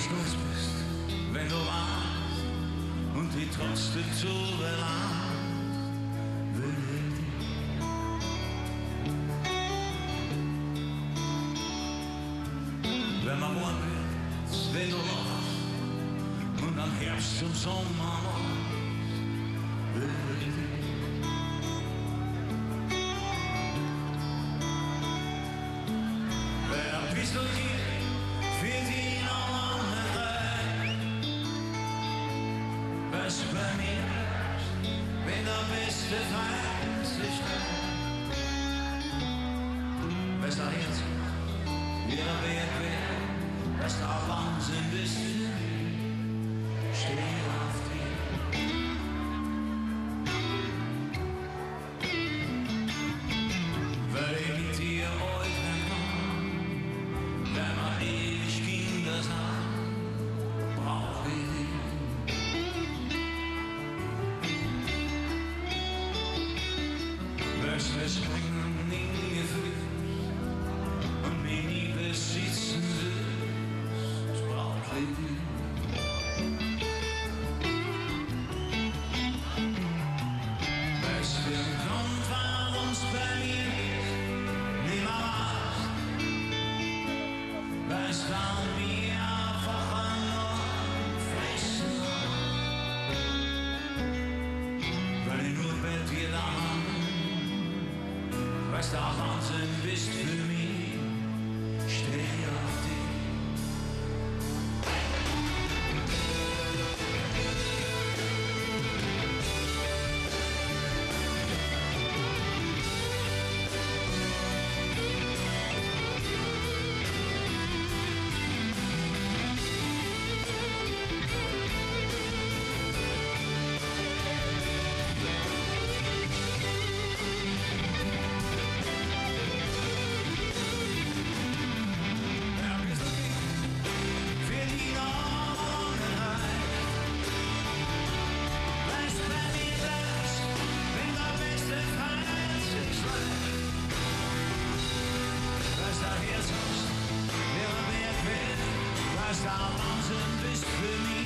stolz bist, wenn du warst und die trotzdem zu belangt, will. Wenn man warm wird, wenn du lachst und dann Herbst zum Sommer macht, will ich. Was bei mir ist, wenn der beste sich stellt. Was da jetzt, jeder Weg wird, was da Wahnsinn ist für mich, steh was der Wahnsinn bist für mich, da Herz